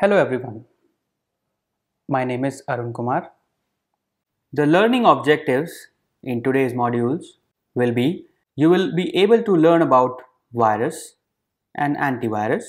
Hello everyone. My name is Arun Kumar. The learning objectives in today's modules will be you will be able to learn about virus and antivirus.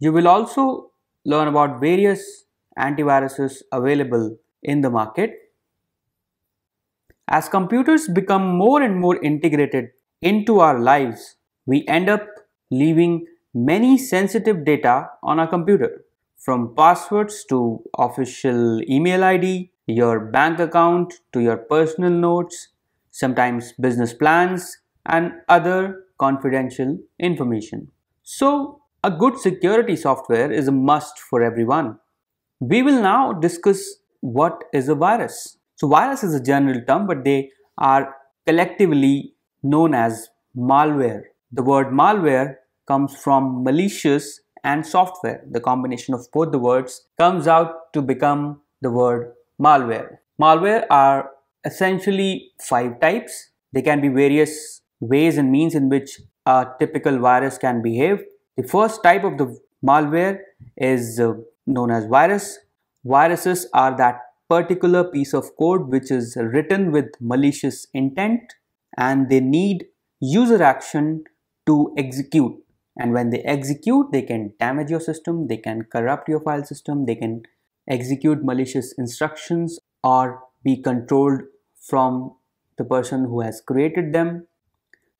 You will also learn about various antiviruses available in the market. As computers become more and more integrated into our lives, we end up leaving many sensitive data on our computer from passwords to official email ID, your bank account to your personal notes, sometimes business plans and other confidential information. So a good security software is a must for everyone. We will now discuss what is a virus. So virus is a general term but they are collectively known as malware. The word malware comes from malicious and software. The combination of both the words comes out to become the word malware. Malware are essentially five types. They can be various ways and means in which a typical virus can behave. The first type of the malware is uh, known as virus. Viruses are that particular piece of code which is written with malicious intent and they need user action to execute and when they execute they can damage your system they can corrupt your file system they can execute malicious instructions or be controlled from the person who has created them.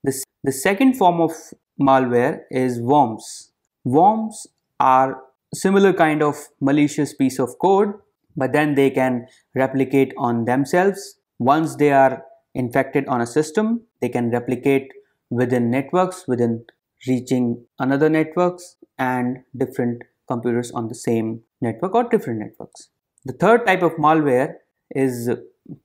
The, the second form of malware is worms. Worms are similar kind of malicious piece of code but then they can replicate on themselves. Once they are infected on a system they can replicate within networks within reaching another networks and different computers on the same network or different networks. The third type of malware is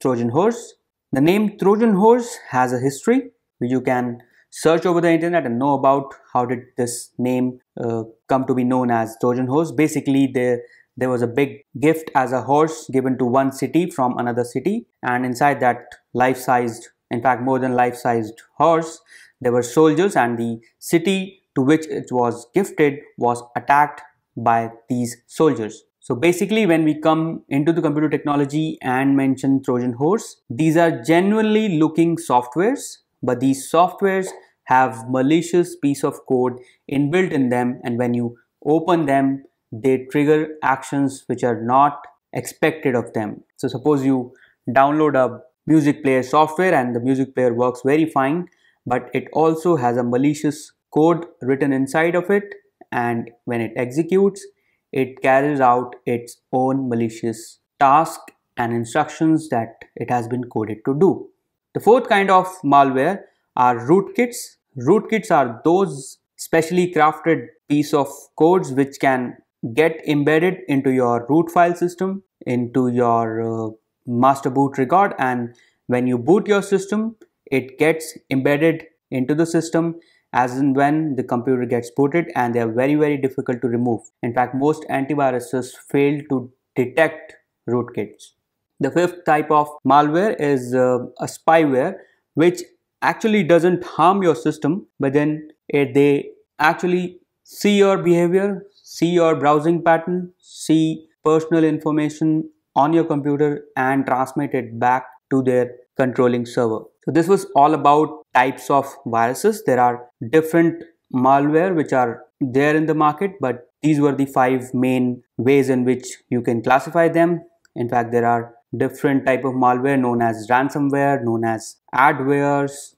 Trojan horse. The name Trojan horse has a history which you can search over the internet and know about how did this name uh, come to be known as Trojan horse. Basically there there was a big gift as a horse given to one city from another city and inside that life-sized in fact more than life-sized horse there were soldiers and the city to which it was gifted was attacked by these soldiers. So basically when we come into the computer technology and mention Trojan horse, these are genuinely looking softwares, but these softwares have malicious piece of code inbuilt in them and when you open them, they trigger actions which are not expected of them. So suppose you download a music player software and the music player works very fine but it also has a malicious code written inside of it and when it executes it carries out its own malicious task and instructions that it has been coded to do. The fourth kind of malware are rootkits. Rootkits are those specially crafted piece of codes which can get embedded into your root file system, into your uh, master boot record and when you boot your system it gets embedded into the system as and when the computer gets booted and they are very very difficult to remove. In fact, most antiviruses fail to detect rootkits. The fifth type of malware is uh, a spyware which actually doesn't harm your system but then it, they actually see your behavior, see your browsing pattern, see personal information on your computer and transmit it back to their controlling server. So this was all about types of viruses. There are different malware which are there in the market, but these were the five main ways in which you can classify them. In fact, there are different type of malware known as ransomware, known as adwares,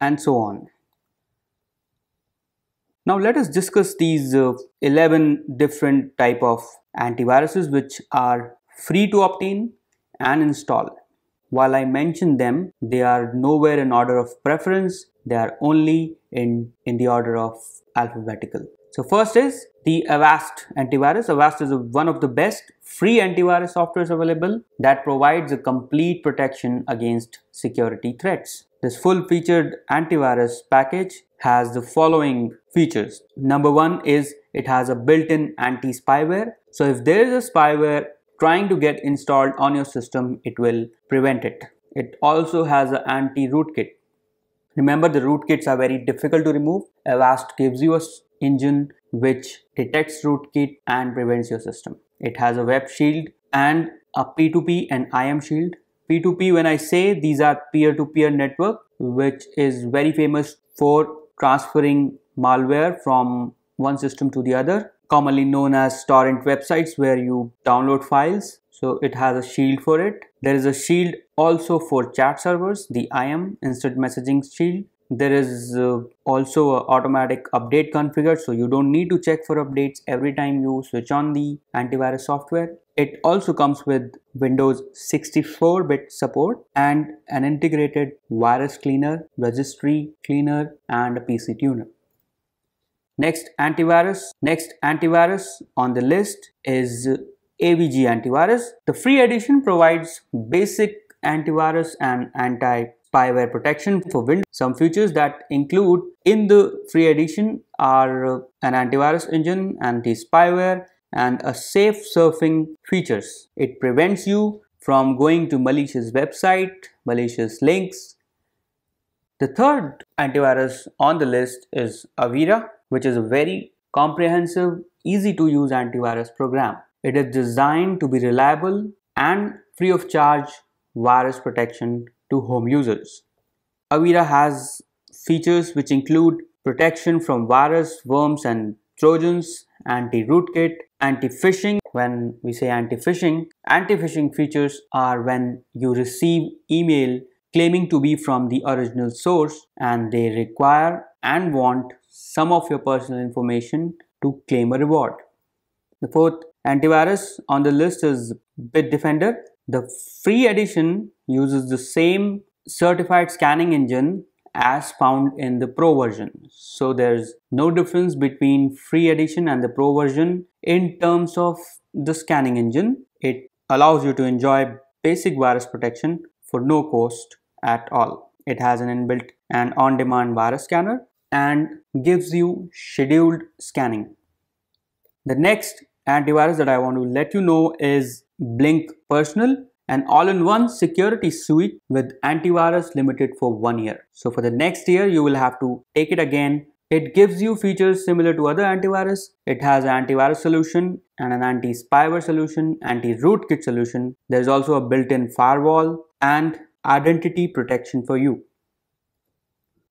and so on. Now let us discuss these uh, 11 different type of antiviruses which are free to obtain and install. While I mention them, they are nowhere in order of preference. They are only in, in the order of alphabetical. So first is the Avast antivirus. Avast is a, one of the best free antivirus softwares available that provides a complete protection against security threats. This full featured antivirus package has the following features. Number one is it has a built-in anti-spyware. So if there is a spyware trying to get installed on your system, it will prevent it. It also has an anti-rootkit. Remember the rootkits are very difficult to remove. Avast gives you a engine which detects rootkit and prevents your system. It has a web shield and a P2P and IM shield. P2P when I say these are peer-to-peer -peer network which is very famous for transferring malware from one system to the other commonly known as torrent websites where you download files. So it has a shield for it. There is a shield also for chat servers the IM instant messaging shield. There is uh, also a automatic update configured so you don't need to check for updates every time you switch on the antivirus software. It also comes with Windows 64-bit support and an integrated virus cleaner, registry cleaner and a PC tuner. Next antivirus, next antivirus on the list is AVG antivirus. The free edition provides basic antivirus and anti spyware protection for Windows. Some features that include in the free edition are an antivirus engine, anti-spyware, and a safe surfing features. It prevents you from going to malicious website, malicious links. The third antivirus on the list is Avira, which is a very comprehensive, easy to use antivirus program. It is designed to be reliable and free of charge virus protection to home users. Avira has features which include protection from virus, worms and trojans, anti-rootkit, anti-phishing. When we say anti-phishing, anti-phishing features are when you receive email claiming to be from the original source and they require and want some of your personal information to claim a reward. The fourth antivirus on the list is Bitdefender. The free edition uses the same certified scanning engine as found in the pro version. So there's no difference between free edition and the pro version in terms of the scanning engine. It allows you to enjoy basic virus protection for no cost at all. It has an inbuilt and on-demand virus scanner and gives you scheduled scanning. The next antivirus that I want to let you know is Blink Personal an all-in-one security suite with antivirus limited for one year. So for the next year, you will have to take it again. It gives you features similar to other antivirus. It has an antivirus solution and an anti-spyware solution, anti-rootkit solution. There's also a built-in firewall and identity protection for you.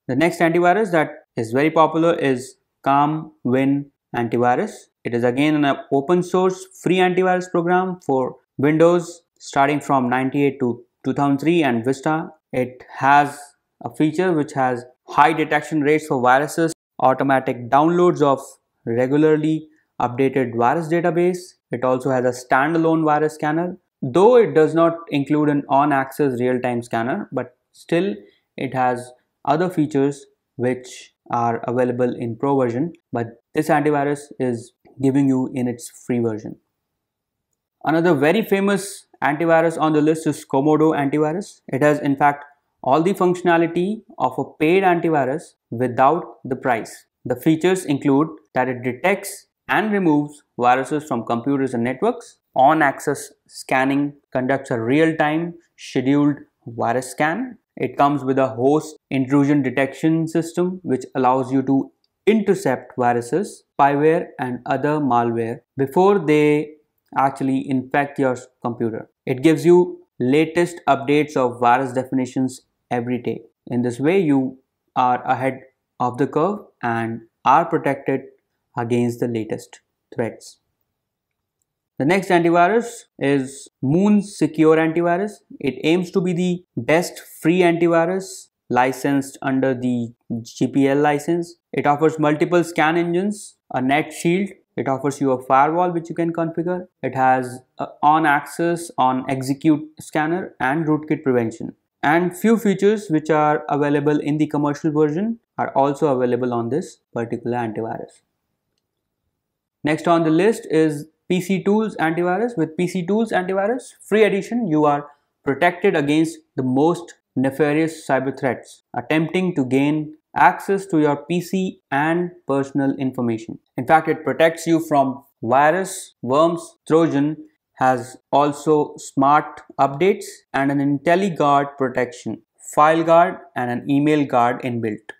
The next antivirus that is very popular is Calm Win antivirus. It is again an open source free antivirus program for Windows, starting from 98 to 2003 and Vista. It has a feature which has high detection rates for viruses, automatic downloads of regularly updated virus database. It also has a standalone virus scanner, though it does not include an on-access real-time scanner, but still it has other features which are available in pro version, but this antivirus is giving you in its free version. Another very famous antivirus on the list is Comodo antivirus. It has in fact all the functionality of a paid antivirus without the price. The features include that it detects and removes viruses from computers and networks. On access scanning conducts a real time scheduled virus scan. It comes with a host intrusion detection system which allows you to intercept viruses, spyware, and other malware before they actually infect your computer. It gives you latest updates of virus definitions every day. In this way, you are ahead of the curve and are protected against the latest threats. The next antivirus is Moon Secure Antivirus. It aims to be the best free antivirus licensed under the GPL license. It offers multiple scan engines, a net shield, it offers you a firewall which you can configure. It has on access on execute scanner and rootkit prevention. And few features which are available in the commercial version are also available on this particular antivirus. Next on the list is PC Tools antivirus. With PC Tools antivirus free edition, you are protected against the most nefarious cyber threats attempting to gain access to your PC and personal information. In fact, it protects you from virus, worms, Trojan, has also smart updates and an IntelliGuard protection, file guard and an email guard inbuilt.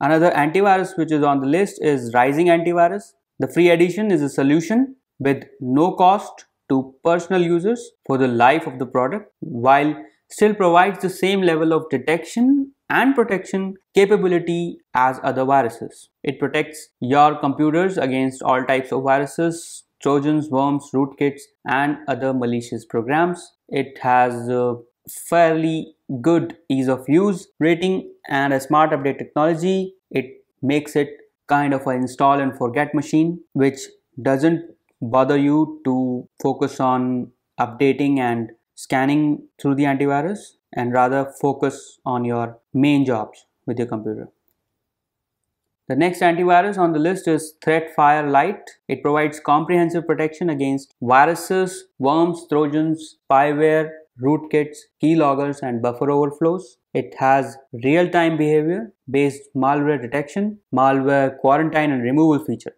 Another antivirus which is on the list is Rising Antivirus. The free edition is a solution with no cost to personal users for the life of the product while still provides the same level of detection and protection capability as other viruses. It protects your computers against all types of viruses, trojans, worms, rootkits and other malicious programs. It has a fairly good ease of use rating and a smart update technology. It makes it kind of an install and forget machine which doesn't bother you to focus on updating and scanning through the antivirus and rather focus on your main jobs with your computer. The next antivirus on the list is Threatfire Lite. It provides comprehensive protection against viruses, worms, trojans, spyware, rootkits, keyloggers and buffer overflows. It has real-time behavior based malware detection, malware quarantine and removal feature.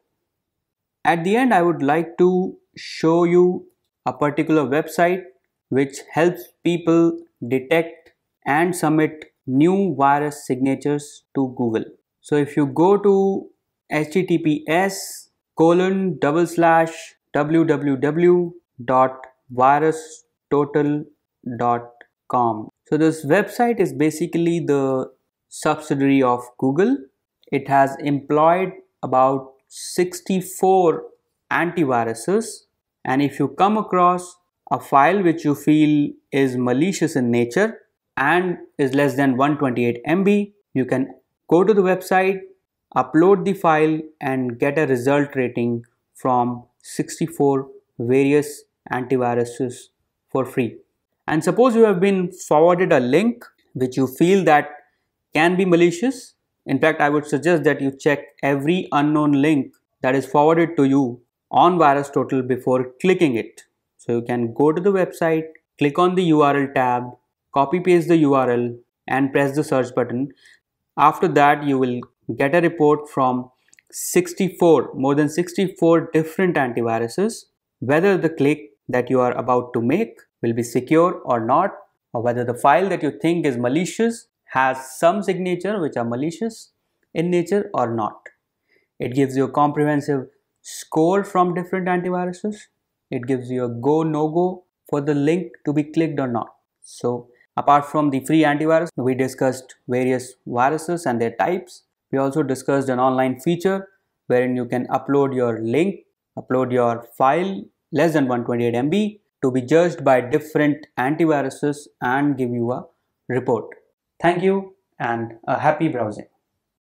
At the end, I would like to show you a particular website which helps people detect and submit new virus signatures to Google. So if you go to https colon double slash www.virustotal.com. So this website is basically the subsidiary of Google. It has employed about 64 antiviruses and if you come across a file which you feel is malicious in nature and is less than 128 MB, you can go to the website, upload the file and get a result rating from 64 various antiviruses for free. And suppose you have been forwarded a link which you feel that can be malicious in fact, I would suggest that you check every unknown link that is forwarded to you on VirusTotal before clicking it. So you can go to the website, click on the URL tab, copy paste the URL and press the search button. After that, you will get a report from 64, more than 64 different antiviruses, whether the click that you are about to make will be secure or not, or whether the file that you think is malicious has some signature which are malicious in nature or not. It gives you a comprehensive score from different antiviruses. It gives you a go no go for the link to be clicked or not. So apart from the free antivirus, we discussed various viruses and their types. We also discussed an online feature wherein you can upload your link, upload your file less than 128 MB to be judged by different antiviruses and give you a report. Thank you and a happy browsing.